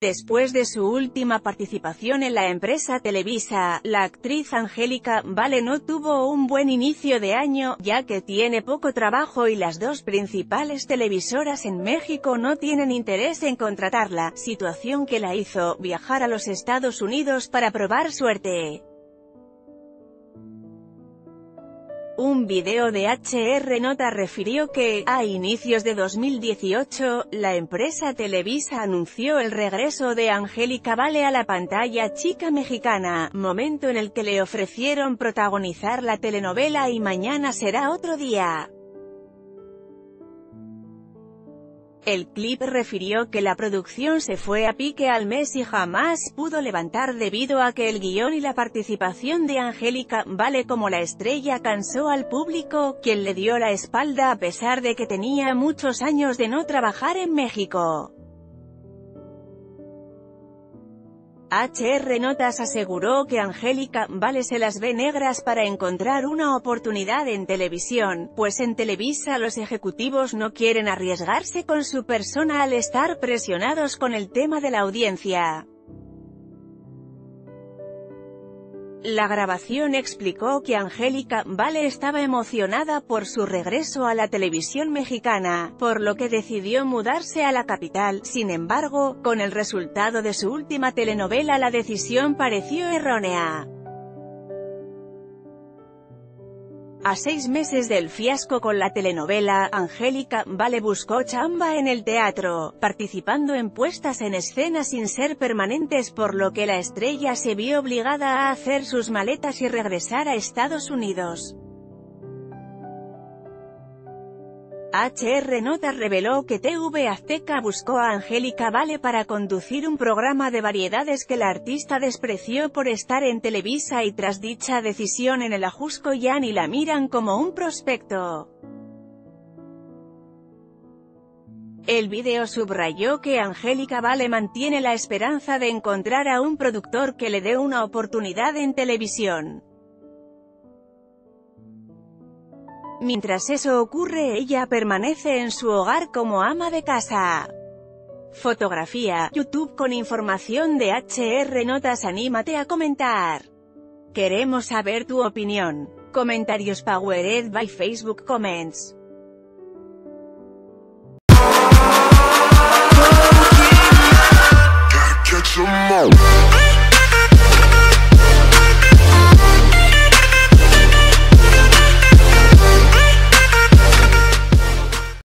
Después de su última participación en la empresa Televisa, la actriz Angélica Vale no tuvo un buen inicio de año, ya que tiene poco trabajo y las dos principales televisoras en México no tienen interés en contratarla, situación que la hizo viajar a los Estados Unidos para probar suerte. Un video de HR Nota refirió que, a inicios de 2018, la empresa Televisa anunció el regreso de Angélica Vale a la pantalla chica mexicana, momento en el que le ofrecieron protagonizar la telenovela Y Mañana será otro día. El clip refirió que la producción se fue a pique al mes y jamás pudo levantar debido a que el guion y la participación de Angélica Vale como la estrella cansó al público, quien le dio la espalda a pesar de que tenía muchos años de no trabajar en México. HR Notas aseguró que Angélica Vale se las ve negras para encontrar una oportunidad en televisión, pues en Televisa los ejecutivos no quieren arriesgarse con su persona al estar presionados con el tema de la audiencia. La grabación explicó que Angélica Vale estaba emocionada por su regreso a la televisión mexicana, por lo que decidió mudarse a la capital, sin embargo, con el resultado de su última telenovela la decisión pareció errónea. A seis meses del fiasco con la telenovela, Angélica Vale buscó chamba en el teatro, participando en puestas en escena sin ser permanentes por lo que la estrella se vio obligada a hacer sus maletas y regresar a Estados Unidos. HR Nota reveló que TV Azteca buscó a Angélica Vale para conducir un programa de variedades que la artista despreció por estar en Televisa y tras dicha decisión en el Ajusco ya ni la miran como un prospecto. El video subrayó que Angélica Vale mantiene la esperanza de encontrar a un productor que le dé una oportunidad en televisión. Mientras eso ocurre ella permanece en su hogar como ama de casa. Fotografía, YouTube con información de HR Notas Anímate a comentar. Queremos saber tu opinión. Comentarios Powered by Facebook Comments.